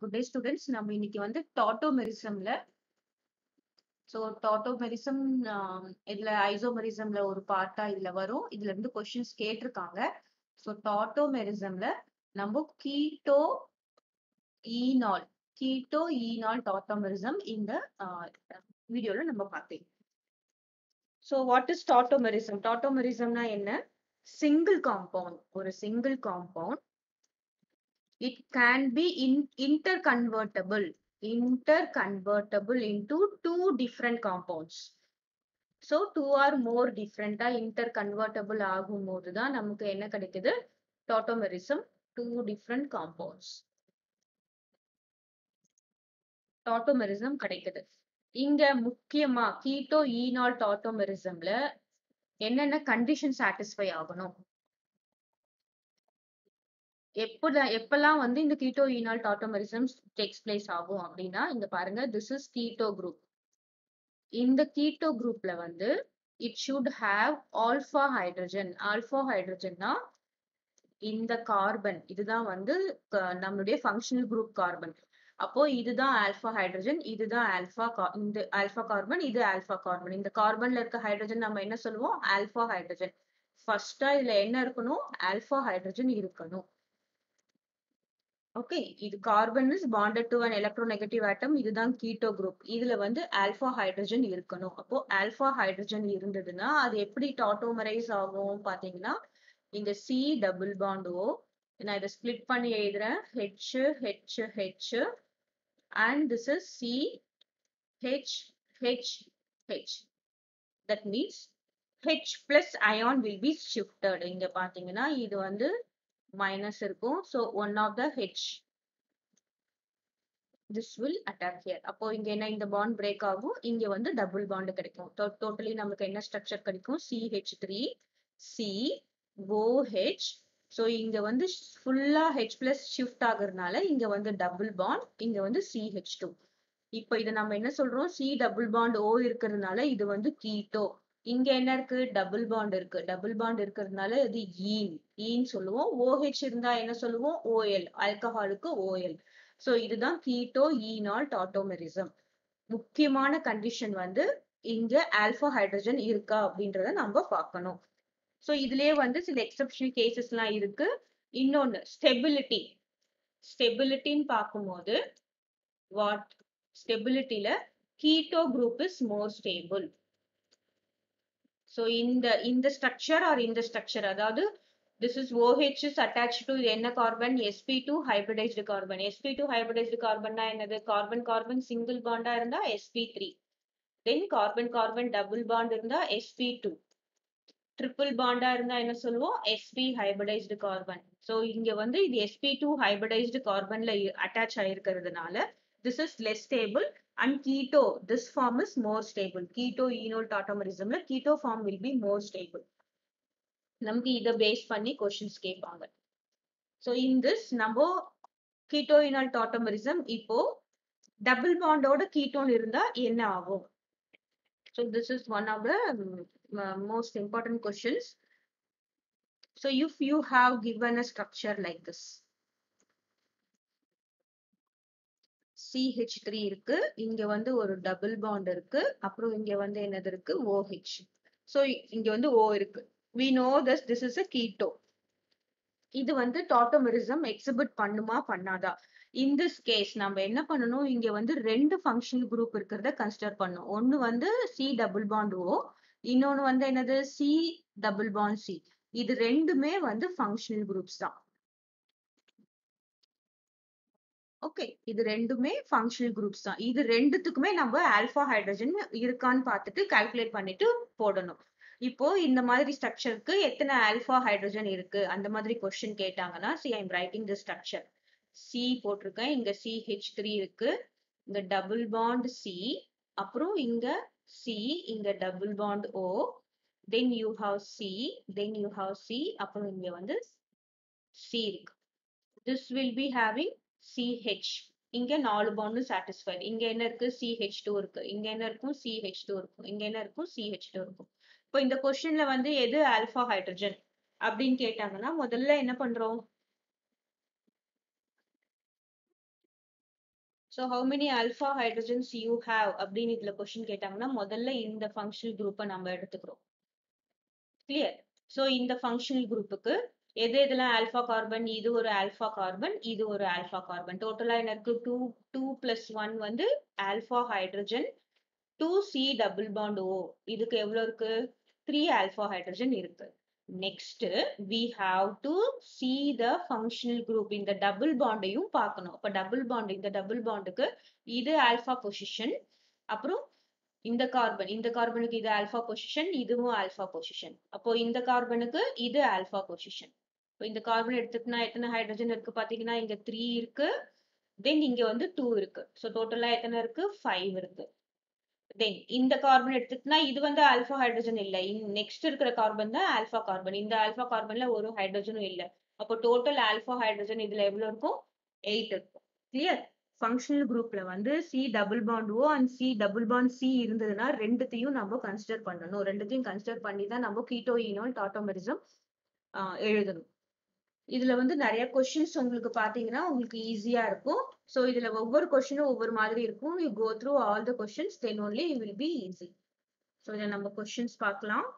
Good day students நம்ம இன்னைக்கு வந்து டாட்டோமெரிசம்ல ஸோ டாட்டோமெரிசம் இதுல ஐசோமெரிசம்ல ஒரு பார்ட்டா இதுல வரும். இதுல இருந்து கொஸ்டின்ஸ் கேட்டிருக்காங்க. ஸோ டாட்டோமெரிசம்ல நம்ம keto enol keto enol tautomerism இந்த வீடியோல நம்ம பார்த்தேன். ஸோ வாட் இஸ் டாட்டோமெரிசம் டாட்டோமெரிசம்னா என்ன? சிங்கிள் காம்பவுண்ட் ஒரு single compound it can be in inter in inter interconvertible into two different compounds so two or more டிஃப்ரெண்ட்டாக இன்டர் கன்வெர்டபிள் ஆகும்போது தான் நமக்கு என்ன கிடைக்குது tautomerism two different compounds tautomerism கிடைக்குது இங்கே முக்கியமாக கீட்டோ ஈனால் டாட்டோமெரிசம்ல என்னென்ன கண்டிஷன் சாட்டிஸ்ஃபை ஆகணும் எப்போல எப்பெல்லாம் வந்து இந்த keto enol tautomerism takes place ஆகும் அப்படின்னா இங்க பாருங்க திஸ் இஸ் கீட்டோ குரூப் இந்த கீட்டோ குரூப்ல வந்து it should have alpha hydrogen alpha ஹைட்ரஜன்னா இந்த கார்பன் இதுதான் வந்து நம்மளுடைய ஃபங்க்ஷனல் குரூப் கார்பன் அப்போ இதுதான் ஆல்ஃபா ஹைட்ரஜன் இதுதான் ஆல்ஃபா இந்த ஆல்ஃபா கார்பன் இது ஆல்ஃபா கார்பன் இந்த கார்பன்ல இருக்க ஹைட்ரஜன் நம்ம என்ன சொல்லுவோம்? ஆல்ஃபா ஹைட்ரஜன் ஃபர்ஸ்டா இதுல என்ன இருக்கணும்? ஆல்ஃபா ஹைட்ரஜன் இருக்கணும். ஓகே இது carbon is bonded to an electronegative atom இதுதான் கீட்டோ குரூப் இதுல வந்து ஆல்பா ஹைட்ரஜன் இருக்கணும். அப்போ ஆல்பா ஹைட்ரஜன் இருந்ததுன்னா அது எப்படி டாட்டோமரைஸ் ஆகும் பாத்தீங்கன்னா இந்த சி டபுள் பாண்ட் ஓ நான் இதை ஸ்பிளிட் பண்ணி எழுதுறேன். H H H and this is C H H H that means H plus ion will be shifted இங்க பாத்தீங்கன்னா இது வந்து மைனஸ் இருக்கும். So one of the H this will attack here அப்போ இங்க என்ன இந்த பாண்ட் பிரேக் ஆகும். இங்க வந்து டபுள் bond கிடைக்கும். டோட்டலி நமக்கு என்ன ஸ்ட்ரக்சர் கிடைக்கும்? CH three C OH so இங்க வந்து ஃபுல்லா ஹெச் பிளஸ் ஷிஃப்ட் ஆகுறதுனால இங்க வந்து டபுள் பாண்ட் இங்க வந்து சிஹெச் டூ இப்போ இதை நம்ம என்ன சொல்றோம்? சி டபுள் பாண்ட் ஓ இருக்கிறதுனால இது வந்து கீட்டோ இங்க என்ன இருக்கு? டபுள் பாண்ட் இருக்கு. டபுள் பாண்ட் இருக்கிறதுனால இது e. e ஈன் ஈன் சொல்லுவோம். ஓஹெச் இருந்தா என்ன சொல்லுவோம்? ஓஎல் ஆல்கஹாலுக்கு ஓஎல் சோ இதுதான் கீட்டோ ஈனால் டாட்டோமெரிசம் முக்கியமான கண்டிஷன் வந்து இங்க ஆல்பா ஹைட்ரஜன் இருக்கா அப்படின்றத நம்ம பார்க்கணும். ஸோ இதுலயே வந்து சில எக்ஸப்ஷனல் கேசஸ்லாம் இருக்கு. இன்னொன்று ஸ்டெபிலிட்டி ஸ்டெபிலிட்டின்னு பார்க்கும்போது what ஸ்டெபிலிட்டியில keto group is more stable so இந்த இந்த ஸ்ட்ரக்சர் ஆர் இந்த ஸ்ட்ரக்சர் அதாவது this is OH is attach to என்ன carbon SP two hybridised carbon SP two hybridised கார்பன்னா என்னது? கார்பன் கார்பன் சிங்கிள் பாண்டா இருந்தா SP three then carbon carbon double bond இருந்தா SP two triple பாண்டா இருந்தா என்ன சொல்லுவோம்? எஸ்பி ஹைபிரிடைஸ்டு கார்பன் ஸோ இங்க வந்து இது எஸ்பி டூ ஹைபிரிடைஸ்டு கார்பன்ல attach ஆயிருக்கிறதுனால this is less stable and keto this form is more stable. Keto enol tautomerismல keto form will be more stable. நமக்கு இதை பேஸ் பண்ணி கொஸ்டின்ஸ் கேட்பாங்க. ஸோ இன் திஸ் நம்ம கீட்டோ இனால் டாட்டோமரிசம் இப்போ double பாண்டோட ketone இருந்தா என்ன ஆகும்? So this is one of the most important questions so if you have given a structure like this CH three இருக்கு. இங்க வந்து ஒரு டபுள் பாண்ட் இருக்கு. அப்புறம் இங்க வந்து என்னது இருக்கு? ஓஹெச் ஸோ இங்க வந்து ஓ இருக்கு. We know thus this is a keto இது வந்து டாட்டோமெரிசம் எக்ஸிபிட் பண்ணுமா பண்ணாதா? இன் திஸ் கேஸ் நம்ம என்ன பண்ணணும்? இங்க வந்து ரெண்டு ஃபங்க்ஷனல் குரூப் இருக்கிறத கன்சிடர் பண்ணும் ஒன்னு வந்து சி டபுள் பாண்ட் ஓ இன்னொன்னு வந்து என்னது? சி டபுள் பாண்ட் சி இது ரெண்டுமே வந்து ஃபங்க்ஷனல் குரூப்ஸ் தான். ஓகே இது ரெண்டுமே ஃபங்க்ஷனல் குரூப்ஸ் தான். இது ரெண்டுத்துக்குமே நம்ம ஆல்பா ஹைட்ரஜன் இருக்கான்னு பார்த்துட்டு கால்குலேட் பண்ணிட்டு போடணும். இப்போ இந்த மாதிரி ஸ்ட்ரக்சருக்கு எத்தனை ஆல்பா ஹைட்ரஜன் இருக்கு? அந்த மாதிரி கொஸ்டின் கேட்டாங்கன்னா see I'm writing the structure C போட்டிருக்கேன். இங்க சி ஹெச் த்ரீ இருக்கு. இங்க டபுள் பாண்ட் சி அப்புறம் இங்க சி இங்க double bond O then you have C then you have C அப்புறம் இங்க வந்து சி இருக்கு. This will be having CH இங்க நாலு பாண்டு சாட்டிஸ்ஃபைடு இங்க என்ன இருக்கு? சிஹெச் டூ இருக்கு. இங்க என்ன இருக்கும்? சிஹெச் டூ இருக்கும். இங்க என்ன இருக்கும்? சிஹெச் டூ இருக்கும். இப்போ இந்த கொஸ்டின்ல வந்து எது ஆல்பா ஹைட்ரஜன் அப்படின்னு கேட்டாங்கன்னா முதல்ல என்ன பண்றோம்? So how many alpha hydrogens you have அப்படின்னு இதில் கொஸ்டின் கேட்டாங்கன்னா முதல்ல இந்த ஃபங்க்ஷனல் குரூப்பை நம்ம எடுத்துக்கிறோம். கிளியர் ஸோ இந்த ஃபங்க்ஷனல் குரூப்புக்கு எது எதுலாம் ஆல்ஃபா கார்பன் இது ஒரு ஆல்ஃபா கார்பன் இது ஒரு ஆல்ஃபா கார்பன் டோட்டலா எனக்கு டூ டூ பிளஸ் ஒன் வந்து alpha hydrogen two C double bond O இதுக்கு எவ்வளவு இருக்கு? த்ரீ ஆல்ஃபா ஹைட்ரஜன் இருக்கு. Next we have to see the functional group இந்த டபுள் பாண்டையும் பார்க்கணும். அப்ப டபுள் பாண்ட் இந்த டபுள் பாண்டுக்கு இது ஆல்ஃபா பொசிஷன் அப்புறம் இந்த கார்பன் இந்த கார்பனுக்கு இது ஆல்ஃபா பொசிஷன் இதுவும் ஆல்ஃபா பொசிஷன் அப்போ இந்த கார்பனுக்கு இது ஆல்ஃபா பொசிஷன் இப்போ இந்த கார்பன் எடுத்துக்கினா எத்தனை ஹைட்ரஜன் இருக்கு பாத்தீங்கன்னா இங்க த்ரீ இருக்கு. தென் இங்க வந்து டூ இருக்கு. ஸோ டோட்டலா எத்தனை இருக்கு? ஃபைவ் இருக்கு. தென் இந்த கார்பன் எடுத்துக்கினா இது வந்து ஆல்ஃபா ஹைட்ரஜன் இல்லை. நெக்ஸ்ட் இருக்கிற கார்பன் தான் ஆல்ஃபா கார்பன் இந்த ஆல்ஃபா கார்பன்ல ஒரு ஹைட்ரஜனும் இல்லை. அப்போ டோட்டல் ஆல்ஃபா ஹைட்ரஜன் இதுல எவ்வளவு இருக்கும்? எயிட் இருக்கும். கிளியர் ஃபங்க்ஷனல் குரூப்ல வந்து C double bond O and C double bond C இருந்ததுன்னா ரெண்டுத்தையும் நம்ம கன்சிடர் பண்ணணும். ரெண்டுத்தையும் கன்சிடர் பண்ணி தான் நம்ம கீட்டோ ஈனோல் டாட்டோமெரிசம் எழுதணும். இதுல வந்து நிறைய கொஷின்ஸ் உங்களுக்கு பாத்தீங்கன்னா உங்களுக்கு ஈஸியா இருக்கும். ஸோ இதுல ஒவ்வொரு கொஸ்டினும் ஒவ்வொரு மாதிரி இருக்கும். You go through all the questions then only you will be easy so இதை நம்ம கொஷின்ஸ் பார்க்கலாம்.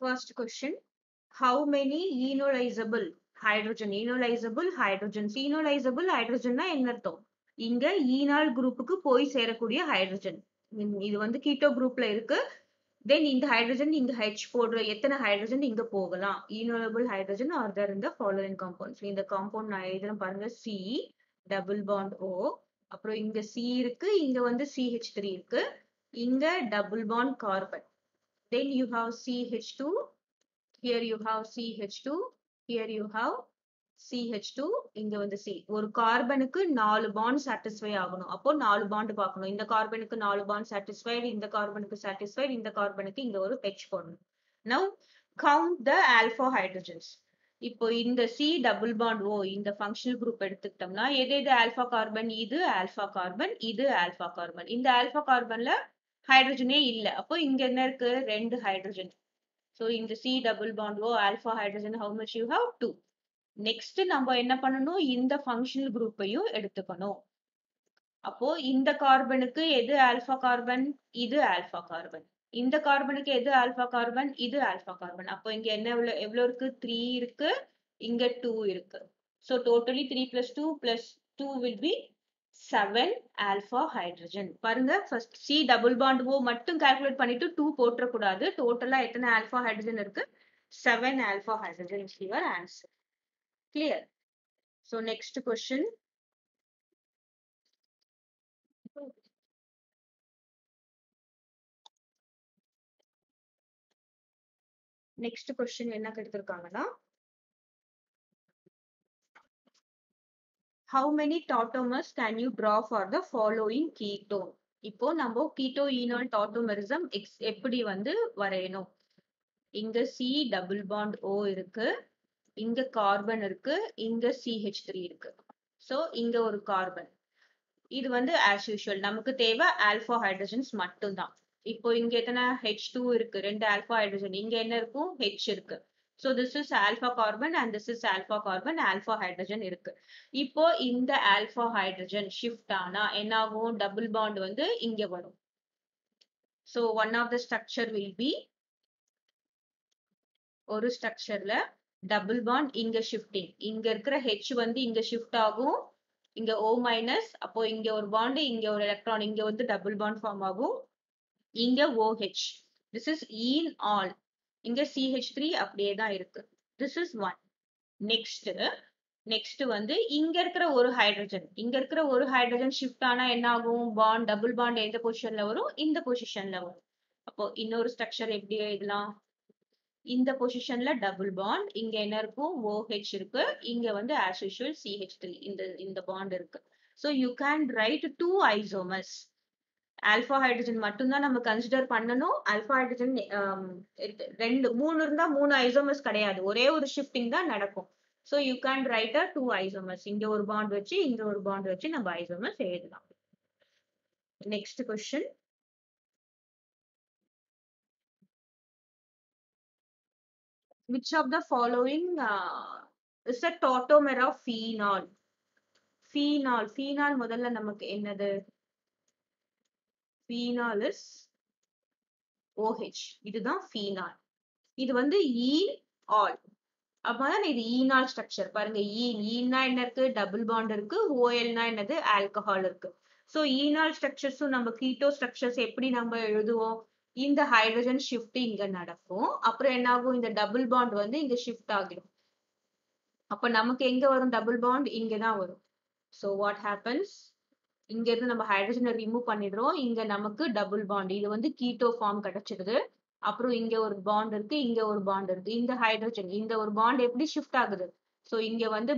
First question. How many enolizable hydrogen? Enolizable hydrogen. Enolizable hydrogen என்ன அர்த்தம்? இங்க e ஈனால் குரூப்புக்கு போய் சேரக்கூடிய ஹைட்ரஜன் இது வந்து கீட்டோ குரூப்ல இருக்கு. தென் இந்த ஹைட்ரஜன் இங்க ஹெச் போடுற எத்தனை ஹைட்ரஜன் இங்க போகலாம்? ஈனோலபிள் ஹைட்ரஜன் ஆர் தர் இந்த ஃபாலோயிங் காம்பவுண்ட்ஸ் இந்த காம்பவுண்ட் நான் எழுதுறேன் பாருங்க. சி டபுள் பாண்ட் ஓ அப்புறம் இங்க சி இருக்கு இங்க வந்து சிஹெச் த்ரீ இருக்கு. இங்க double bond carbon then you have CH two here you have CH two here you have CH two இங்க வந்து சி ஒரு கார்பனுக்கு நாலு பாண்ட் சாட்டிஸ்ஃபை ஆகணும். அப்போ நாலு பாண்ட் பார்க்கணும். இந்த கார்பனுக்கு நாலு பாண்ட் சாட்டிஸ்ஃபைடு இந்த கார்பனுக்கு சாட்டிஸ்ஃபைடு இந்த கார்பனுக்கு இங்க ஒரு ஹெச் போடணும். Now count the alpha hydrogens இப்போ இந்த சி டபுள் பாண்ட் ஓ இந்த ஃபங்க்ஷனல் குரூப் எடுத்துக்கிட்டோம்னா எது எது ஆல்பா கார்பன் இது ஆல்பா கார்பன் இது ஆல்பா கார்பன் இந்த ஆல்பா கார்பன்ல ஹைட்ரஜனே இல்ல. அப்போ இங்க என்ன இருக்கு? ரெண்டு ஹைட்ரஜன் ஸோ இந்த C double bond O alpha hydrogen how much you have two next நம்ம என்ன பண்ணணும்? இந்த ஃபங்க்ஷனல் குரூப்பையும் எடுத்துக்கணும். அப்போ இந்த கார்பனுக்கு எது ஆல்பா கார்பன் இது ஆல்பா கார்பன் இந்த கார்பனுக்கு எது ஆல்பா கார்பன் இது ஆல்பா கார்பன் அப்போ இங்க என்ன எவ்வளவு எவ்வளவு இருக்கு? த்ரீ இருக்கு. இங்க டூ இருக்கு. So totally three plus two plus two will be seven alpha hydrogen பாருங்க first C double bond O மட்டும் கால்குலேட் பண்ணிட்டு டூ போட்டுறக்கூடாது. டோட்டலா எத்தனை ஆல்பா ஹைட்ரஜன் இருக்கு? Seven alpha hydrogen is your answer Clear? So next question. Next question என்ன கெடுத்திருக்காங்கன்னா how many tautomers can you draw for the following ketone இப்போ நம்ம keto enol tautomerism X எப்படி வந்து வரையணும் இங்க சி டபுள் பாண்ட் ஓ இருக்கு இங்க கார்பன் இருக்கு இங்க சிஹெச் த்ரீ இருக்கு. ஸோ இங்க ஒரு கார்பன் இது வந்து ஆஸ் யூஷுவல் நமக்கு தேவை ஆல்பா ஹைட்ரஜன்ஸ் மட்டும்தான். இப்போ இங்க எத்தனை? ஹெச் டூ இருக்கு. ரெண்டு ஆல்பா ஹைட்ரஜன் இங்க என்ன இருக்கும் ஹெச் இருக்கு. So this is alpha carbon and this is alpha carbon alpha hydrogen இருக்கு. இப்போ இந்த ஆல்பா ஹைட்ரஜன் ஷிஃப்ட் ஆனா என்ன ஆகும்? டபுள் பாண்ட் வந்து இங்க வரும். So one of the structure will be ஒரு ஸ்ட்ரக்சர்ல டபுள் பாண்ட் இங்க ஷிஃப்டிங் இங்க இருக்கிற ஹெச் வந்து இங்க ஷிஃப்ட் ஆகும். இங்க ஓ மைனஸ் அப்போ இங்க ஒரு பாண்ட் இங்க ஒரு எலக்ட்ரான் இங்க வந்து டபுள் பாண்ட் ஃபார்ம் ஆகும். இங்க OH this is enol இங்க சிஹெச் த்ரீ அப்படியே தான் இருக்கு. This is one next next வந்து இங்க இருக்கிற ஒரு ஹைட்ரஜன் இங்க இருக்கிற ஒரு ஹைட்ரஜன் ஷிஃப்ட் ஆனா என்ன ஆகும்? பாண்ட் டபுள் பாண்ட் எந்த பொசிஷன்ல வரும்? இந்த பொசிஷன்ல வரும். அப்போ இன்னொரு ஸ்ட்ரக்சர் எப்படி எழுதலாம் இந்த பொசிஷன்ல டபுள் பாண்ட் இங்க என்ன இருக்கும் ஓஹெச் இருக்கு. இங்க வந்து ஆஸ் யூஷுவல் சிஹெச் த்ரீ. இந்த இந்த பாண்ட் இருக்கு. So you can write two isomers alpha hydrogen மட்டும்தான் நம்ம கன்சிடர் பண்ணணும். ஆல்ஃபா um, ஹைட்ரஜன் ரெண்டு மூணு இருந்தா மூணு ஐசோமர்ஸ் கிடையாது. ஒரே ஒரு ஷிஃப்டிங் தான் நடக்கும். So you can write a two isomers இங்க ஒரு பாண்ட் வச்சு இங்க ஒரு பாண்ட் வச்சு நம்ம ஐசோமர்ஸ் எழுதலாம். Next question which of the following uh, is a tautomer of phenol? Phenol. Phenol முதல்ல நமக்கு என்னது? Phenol is OH இதுதான் phenol. இது வந்து E all அப்பதான் இது ஈனால் ஸ்ட்ரக்சர் பாருங்க ஈ ஈனா என்ன இருக்கு டபுள் பாண்ட் இருக்கு. ஓஎல்னா என்னது? ஆல்கஹால் இருக்கு. சோ ஈனால் ஸ்ட்ரக்சர்ஸும் நம்ம கீட்டோ ஸ்ட்ரக்சர்ஸ் எப்படி நம்ம எழுதுவோம்? இந்த ஹைட்ரஜன் ஷிஃப்ட் இங்க நடக்கும். அப்புறம் என்ன ஆகும் இந்த டபுள் பாண்ட் வந்து இங்க ஷிஃப்ட் ஆகிடும். அப்ப நமக்கு எங்க வரும்? டபுள் பாண்ட் இங்கதான் வரும். சோ வாட் ஹேப்பன்ஸ் இங்க இருந்து நம்ம ஹைட்ரஜனை ரிமூவ் பண்ணிடுறோம். இங்க நமக்கு டபுள் பாண்ட் இது வந்து கீட்டோ ஃபார்ம் கிடைச்சிடுது அப்புறம் இங்க ஒரு பாண்ட் இருக்கு இங்க ஒரு பாண்ட் இருக்கு. இந்த ஹைட்ரஜன் இந்த ஒரு பாண்ட் எப்படி ஷிஃப்ட் ஆகுது? சோ இங்க வந்து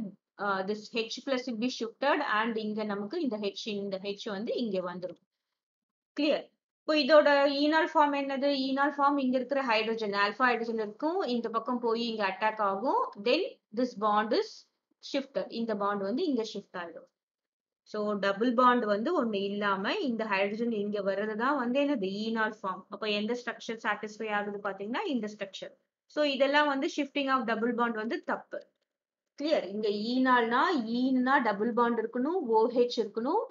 this H plus be shifted and இங்க நமக்கு இந்த ஹெச் இந்த ஹெச் வந்து இங்க வந்துடும் கிளியர் இப்போ இதோட ஈனால் ஃபார்ம் என்னது? ஈனால் ஃபார்ம் இங்க இருக்கிற ஹைட்ரஜன் ஆல்பா ஹைட்ரஜன் இருக்கும். இந்த பக்கம் போய் இங்க அட்டாக் ஆகும். Then this bond is shifted இந்த பாண்ட் வந்து இங்க ஷிஃப்ட் ஆயிடும். ஸோ டபுள் பாண்ட் வந்து ஒன்று இல்லாம இந்த ஹைட்ரஜன் இங்க வர்றதுதான் வந்து என்னது? Enol form. அப்போ எந்த ஸ்ட்ரக்சர் சாட்டிஸ்ஃபை ஆகுது பாத்தீங்கன்னா இந்த ஸ்ட்ரக்சர் ஸோ இதெல்லாம் வந்து ஷிஃப்டிங் ஆஃப் டபுள் பாண்ட் வந்து தப்பு. கிளியர் இங்க ஈனால்னா ஈன்னா டபுள் பாண்ட் இருக்கணும். ஓஹெச் இருக்கணும்.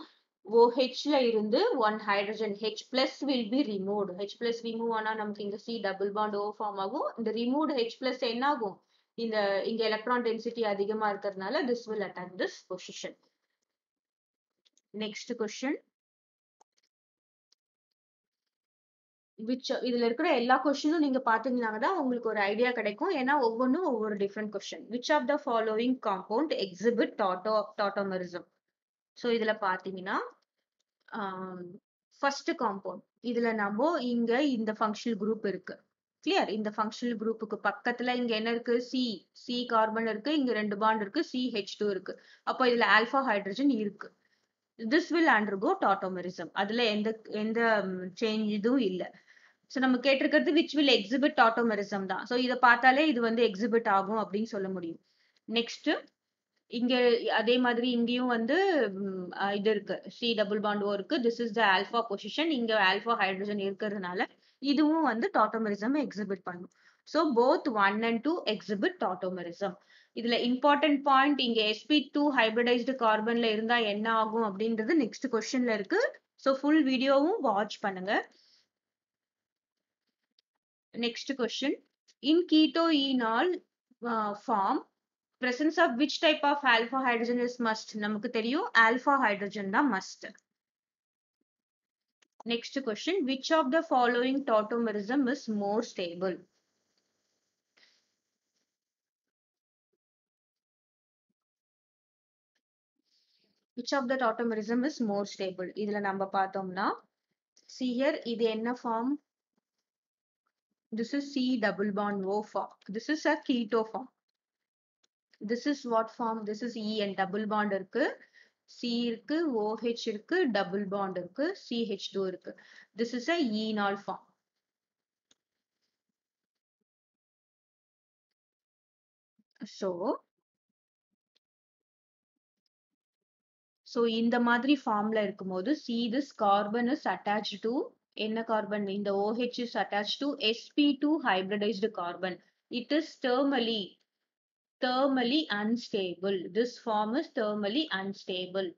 ஓஹெச்ல இருந்து one hydrogen H plus will be removed H plus remove ஆனா நமக்கு இங்க C double bond O form ஆகும். இந்த ரிமூவ்டு ஹெச் பிளஸ் என்ன ஆகும்? இந்த இங்க எலக்ட்ரான் டென்சிட்டி அதிகமா இருக்கிறதுனால this will attack this position next question which இதுல இருக்கிற எல்லா கொஸ்டினும் நீங்க பாத்தீங்கன்னா தான் உங்களுக்கு ஒரு ஐடியா கிடைக்கும். ஏன்னா ஒவ்வொன்றும் ஒவ்வொரு different question which of the following compound exhibit tauto tautomerism so இதுல பாத்தீங்கன்னா ஃபர்ஸ்ட் காம்பவுண்ட் இதுல நம்ம இங்க இந்த ஃபங்க்ஷனல் குரூப் இருக்கு. கிளியர் இந்த ஃபங்க்ஷனல் குரூப்புக்கு பக்கத்துல இங்க என்ன இருக்கு? சி சி கார்பன் இருக்கு இங்க ரெண்டு பாண்ட் இருக்கு சி ஹெச் டூ இருக்கு. அப்போ இதுல ஆல்பா ஹைட்ரஜன் இருக்கு. திஸ் வில் அண்டர்கோ டாட்டோமரிசம் அதுல எந்த எந்த சேஞ்ச் இதுவும் இல்லை. ஸோ நம்ம கேட்டிருக்கிறது விச் வில் எக்ஸிபிட் டாட்டோமரிசம் தான். ஸோ இதை பார்த்தாலே இது வந்து எக்ஸிபிட் ஆகும் அப்படின்னு சொல்ல முடியும். நெக்ஸ்ட் இங்க அதே மாதிரி இங்கேயும் வந்து இது இருக்கு. சி டபுள் பாண்ட் ஓ இருக்கு. This is the alpha position இங்க ஆல்பா ஹைட்ரஜன் இருக்கிறதுனால இதுவும் வந்து டாட்டோமரிசம் எக்ஸிபிட் பண்ணும். So both one and two exhibit tautomerism இதுல இம்பார்ட்டன்ட் பாயிண்ட் இங்க எஸ்பி டூ ஹைபிரிடைஸ்டு கார்பன்ல இருந்தா என்ன ஆகும் அப்படின்றது நெக்ஸ்ட் கொஸ்டின்ல இருக்கு. ஸோ ஃபுல் வீடியோவும் வாட்ச் பண்ணுங்க. Next question in keto enol form presence of which type of alpha hydrogen is must நமக்கு தெரியும் alpha hydrogen தான் must next question which of the following tautomerism is more stable which of the tautomerism is more stable இதுல நம்ம பார்த்தோம்னா see here இது என்ன form this is C double bond O form this is a keto form this is what form this is E and double bond இருக்கு C இருக்கு OH இருக்கு double bond இருக்கு CH2 இருக்கு this is a enol form so so இந்த மாதிரி ஃபார்ம்ல இருக்கும்போது see this carbon is attached to என்ன கார்பன் இந்த OH is attached to sp2 hybridized carbon it is thermally thermally unstable. This form is thermally unstable.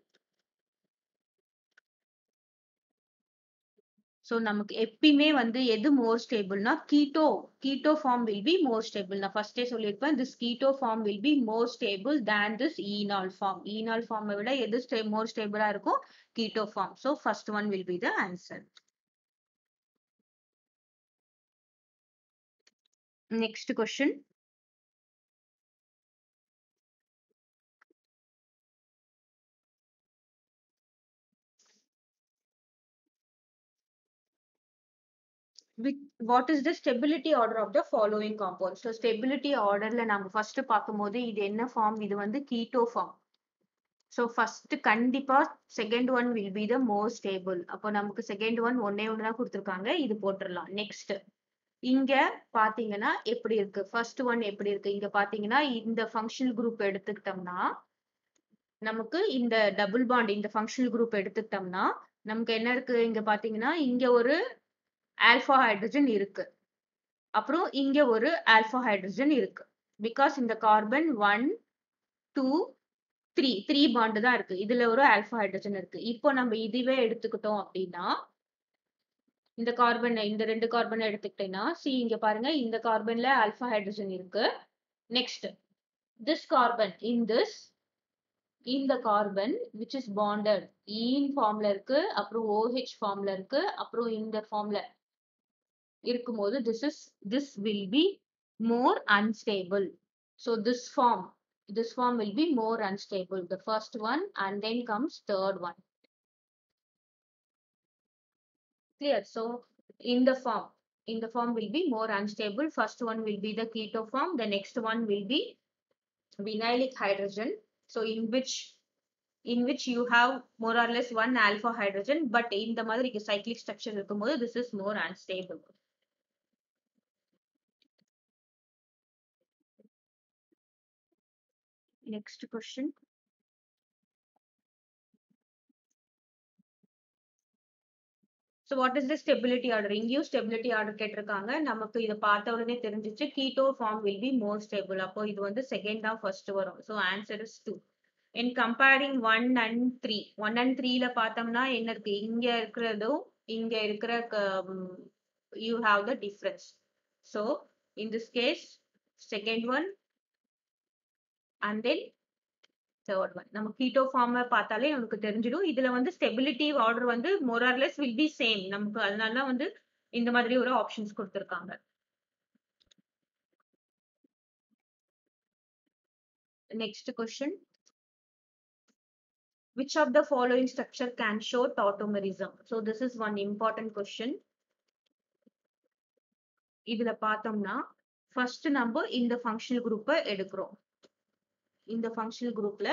So நமக்கு எப்பயுமே வந்து எது more ஸ்டேபிள்னா keto keto form will be more stable நான் ஃபர்ஸ்டே சொல்லியிருப்பேன் this keto form will be more stable than this enol form enol ஃபார்மை விட எது ஸ்டே மோர் ஸ்டேபிளா இருக்கும் keto form so first one will be the answer next question what is the stability order of the following compound so stability ஆர்டர்ல நம்ம first பார்க்கும்போது இது என்ன ஃபார்ம் இது வந்து கீட்டோ ஃபார்ம் ஸோ ஃபர்ஸ்ட் கண்டிப்பா second one will be the more stable அப்போ நமக்கு செகண்ட் ஒன் ஒன்னே ஒன்று தான் கொடுத்துருக்காங்க. இது போட்டுடலாம். நெக்ஸ்ட் இங்க பாத்தீங்கன்னா எப்படி இருக்கு? ஃபர்ஸ்ட் ஒன் எப்படி இருக்கு? இங்க பாத்தீங்கன்னா இந்த ஃபங்க்ஷனல் குரூப் எடுத்துக்கிட்டோம்னா நமக்கு இந்த டபுள் பாண்ட் இந்த ஃபங்க்ஷனல் குரூப் எடுத்துக்கிட்டோம்னா நமக்கு என்ன இருக்கு? இங்க பாத்தீங்கன்னா இங்க ஒரு ஆல்ஃபா ஹைட்ரஜன் இருக்கு. அப்புறம் இங்க ஒரு ஆல்ஃபா ஹைட்ரஜன் இருக்கு. பிகாஸ் இந்த carbon one two three three bond தான் இருக்கு. இதுல ஒரு ஆல்ஃபா ஹைட்ரஜன் இருக்கு. இப்போ நம்ம இதுவே எடுத்துக்கிட்டோம் அப்படின்னா இந்த கார்பன் இந்த ரெண்டு கார்பன் எடுத்துக்கிட்டேன்னா சி இங்க பாருங்க இந்த கார்பன்ல ஆல்பா ஹைட்ரஜன் இருக்கு. Next this carbon in this இந்த கார்பன் விச் இஸ் பாண்டட் ஈன் ஃபார்ம்ல இருக்கு அப்புறம் ஓஹெச் ஃபார்ம்ல இருக்கு அப்புறம் இந்த ஃபார்ம்ல இருக்கும்போது this is this will be more unstable so this form this form will be more unstable the first one and then comes third one clear so in the form in the form will be more unstable first one will be the keto form the next one will be vinylic hydrogen so in which in which you have more or less one alpha hydrogen but in the மாதிரி cyclic structure இருக்கும்போது this is more unstable Next question. So what is the stability order இங்கேயும் stability order கேட்டிருக்காங்க. நமக்கு இதை பார்த்த உடனே தெரிஞ்சிச்சு keto form will be more stable அப்போ இது வந்து செகண்ட் தான் ஃபர்ஸ்ட் வரும். So answer is two in comparing one and three one and த்ரீல பார்த்தோம்னா என்ன இருக்கு? இங்க இருக்கிறதும் இங்க இருக்கிற you have the difference so in this case second one and then third one நம்ம கீட்டோ ஃபார்ம் பார்த்தாலே நமக்கு தெரிஞ்சிடும். இதுல வந்து ஸ்டெபிலிட்டி ஆர்டர் வந்து மொரார்லெஸ் வில் பி சேம் நமக்கு அதனால தான் வந்து இந்த மாதிரி ஒரு ஆப்ஷன்ஸ் கொடுத்துருக்காங்க. Next question which of the following structure can show tautomerism? So this is one important question. இதுல பார்த்தோம்னா ஃபர்ஸ்ட் நம்ம இந்த ஃபங்க்ஷனல் குரூப்பை எடுக்கிறோம். இந்த ஃபங்க்ஷனல் குரூப்ல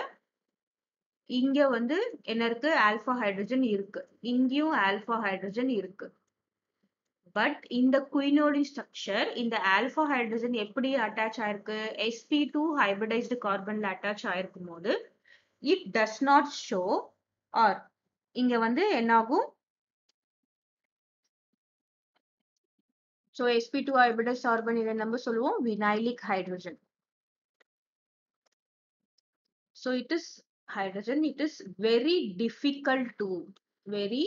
இங்க வந்து என்ன இருக்கு? ஆல்பா ஹைட்ரஜன் இருக்கு. இங்கேயும் ஆல்பா ஹைட்ரஜன் இருக்கு. பட் இந்த குயினோடி ஸ்ட்ரக்சர் இந்த ஆல்பா ஹைட்ரஜன் எப்படி அட்டாச் ஆயிருக்கு? எஸ்பி டூ ஹைபிரடைஸ்டு கார்பன்ல அட்டாச் ஆயிருக்கும் போது it does not show or இங்க வந்து என்னாகும்? So SP two hybridise carbon இதை நம்ம சொல்லுவோம் vinylic hydrogen so it is hydrogen it is very difficult to very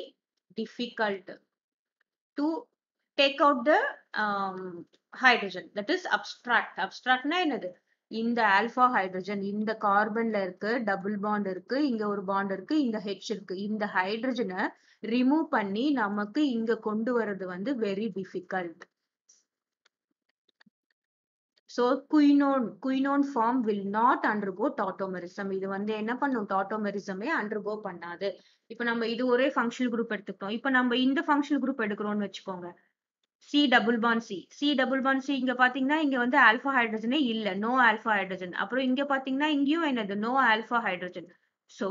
difficult to take out the um, hydrogen. That is abstract. Abstract na என்னது? இந்த alpha hydrogen இந்த கார்பன்ல இருக்கு double bond இருக்கு இங்க ஒரு பாண்ட் இருக்கு இங்க ஹெச் இருக்கு. இந்த ஹைட்ரஜனை ரிமூவ் பண்ணி நமக்கு இங்க கொண்டு வர்றது வந்து very difficult so quinone quinone form will not undergo tautomerism இது வந்து என்ன பண்ணும்? டாட்டோமெரிசமே அண்டர்கோ பண்ணாது. இப்போ நம்ம இது ஒரே ஃபங்க்ஷனல் குரூப் எடுத்துக்கிட்டோம். இப்போ நம்ம இந்த ஃபங்க்ஷனல் குரூப் எடுக்கிறோம்னு வச்சுக்கோங்க. C double bond C C double bond C இங்க பாத்தீங்கன்னா இங்க வந்து ஆல்பா ஹைட்ரஜனே இல்ல. நோ ஆல்பா ஹைட்ரஜன் அப்புறம் இங்க பாத்தீங்கன்னா இங்கேயும் என்னது? நோ ஆல்பா ஹைட்ரஜன் ஸோ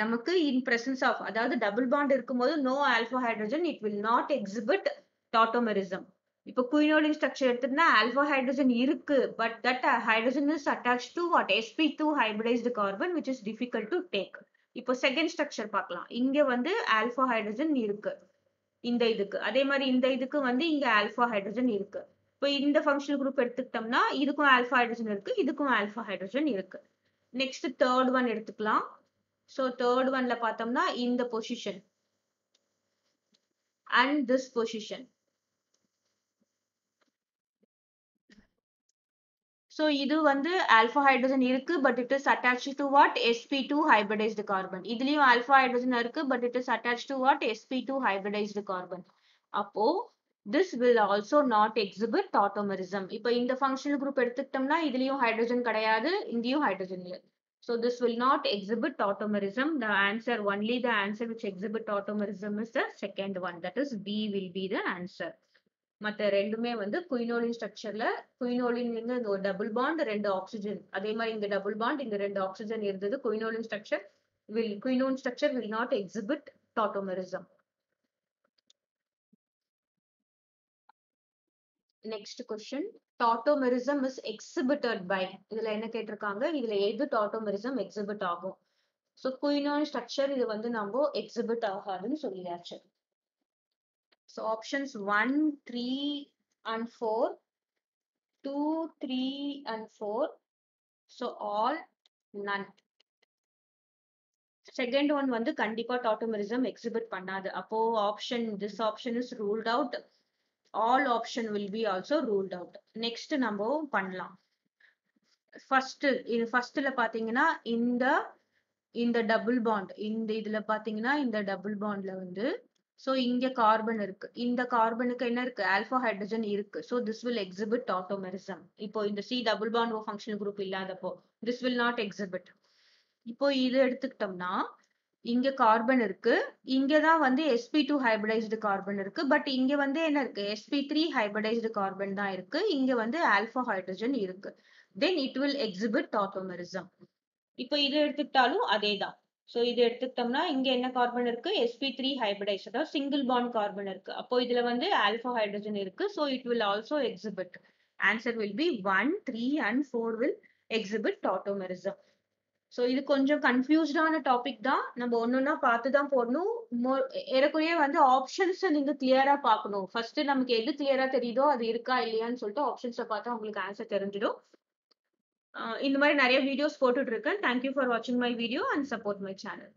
நமக்கு இன் பிரசன்ஸ் ஆஃப் அதாவது டபுள் பாண்ட் இருக்கும்போது no alpha hydrogen it will not exhibit tautomerism இப்போ குயினோலின் ஸ்ட்ரக்சர் எடுத்துட்டா ஆல்பா ஹைட்ரஜன் இருக்கு but that hydrogen is attach to what SP two hybridised carbon which is difficult to take இப்போ second structure பார்க்கலாம். இங்க வந்து alpha hydrogen இருக்கு இந்த இதுக்கு. அதே மாதிரி இந்த இதுக்கு வந்து இங்க ஆல்பா ஹைட்ரஜன் இருக்கு. இப்போ இந்த ஃபங்க்ஷனல் குரூப் எடுத்துக்கிட்டோம்னா இதுக்கும் ஆல்பா ஹைட்ரஜன் இருக்கு இதுக்கும் ஆல்பா ஹைட்ரஜன் இருக்கு. நெக்ஸ்ட் தேர்ட் ஒன் எடுத்துக்கலாம். ஸோ தேர்ட் ஒன்ல பார்த்தோம்னா இந்த position and this position so இது வந்து ஆல்பா ஹைட்ரஜன் இருக்கு but it is attach to what SP two hybridised carbon இதுலயும் ஆல்பா ஹைட்ரஜன் இருக்கு but it is attach to what SP two hybridised carbon அப்போ this will also not exhibit tautomerism இப்போ இந்த functional group எடுத்துக்கிட்டோம்னா இதுலயும் hydrogen கிடையாது இங்கேயும் hydrogen இல்லை So this will not exhibit tautomerism. The answer, only the answer which exhibit tautomerism is the second one. That is B will be the answer. மற்ற ரெண்டுமே வந்து குயினோலின் ஸ்ட்ரக்சர்ல குயினோலின் இந்த ஒரு டபுள் பாண்ட் ரெண்டு oxygen அதே மாதிரி இந்த டபுள் பாண்ட் இந்த ரெண்டு ஆக்சிஜன் இருந்தது. Quinoline structure will quinone structure will not exhibit tautomerism next question tautomerism is exhibited by இதுல என்ன கேட்டிருக்காங்க? இதுல எது டாட்டோமெரிசம் எக்ஸிபிட் ஆகும்? ஸோ குயினோன் ஸ்ட்ரக்சர் இது வந்து நம்ம எக்ஸிபிட் ஆகாதுன்னு சொல்லியாச்சு. So options one three and four two three and four so all none second one வந்து கண்டிப்பா டாட்டோமெரிசம் எக்ஸிபிட் பண்ணாது. அப்போ option this option is ruled out all option will be also ruled out next நம்ம பண்ணலாம். First இது ஃபர்ஸ்ட்ல பாத்தீங்கன்னா இந்த இந்த டபுள் பாண்ட் இந்த இதுல பாத்தீங்கன்னா இந்த டபுள் பாண்ட்ல வந்து ஸோ இங்க கார்பன் இருக்கு. இந்த கார்பனுக்கு என்ன இருக்கு? ஆல்பா ஹைட்ரஜன் இருக்கு. So this will exhibit tautomerism இப்போ இந்த C double bond O function group இல்லாதப்போ திஸ் வில் நாட் எக்ஸிபிட் இப்போ இது எடுத்துக்கிட்டோம்னா இங்க கார்பன் இருக்கு. இங்க தான் வந்து எஸ்பி டூ ஹைபிரடைஸ்டு கார்பன் இருக்கு. பட் இங்க வந்து என்ன இருக்கு? எஸ்பி த்ரீ ஹைபிரிடைஸ்டு கார்பன் தான் இருக்கு. இங்க வந்து ஆல்பா ஹைட்ரஜன் இருக்கு. Then it will exhibit tautomerism இப்போ இது எடுத்துக்கிட்டாலும் அதே தான் ஸோ இது எடுத்துக்கிட்டோம்னா இங்கே என்ன கார்பன் இருக்கு? எஸ்பி த்ரீ ஹைபிரிடைஸ் அதாவது சிங்கிள் பாண்ட் கார்பன் இருக்கு. அப்போ இதுல வந்து ஆல்ஃபா ஹைட்ரஜன் இருக்கு. So it will also exhibit answer will be one three and four will exhibit tautomerism so இது கொஞ்சம் கன்ஃபியூஸ்டான டாபிக் தான். நம்ம ஒன்னொன்னா பார்த்து தான் போடணும். ஏறக்குறைய வந்து ஆப்ஷன்ஸை நீங்க கிளியரா பார்க்கணும். ஃபர்ஸ்ட் நமக்கு எது கிளியரா தெரியுதோ அது இருக்கா இல்லையான்னு சொல்லிட்டு ஆப்ஷன்ஸை பார்த்தா உங்களுக்கு ஆன்சர் தெரிஞ்சிடும். இந்த மாதிரி நிறைய வீடியோஸ் போட்டுட்டு இருக்கேன் தேங்க்யூ ஃபார் வாட்சிங் my video and support my channel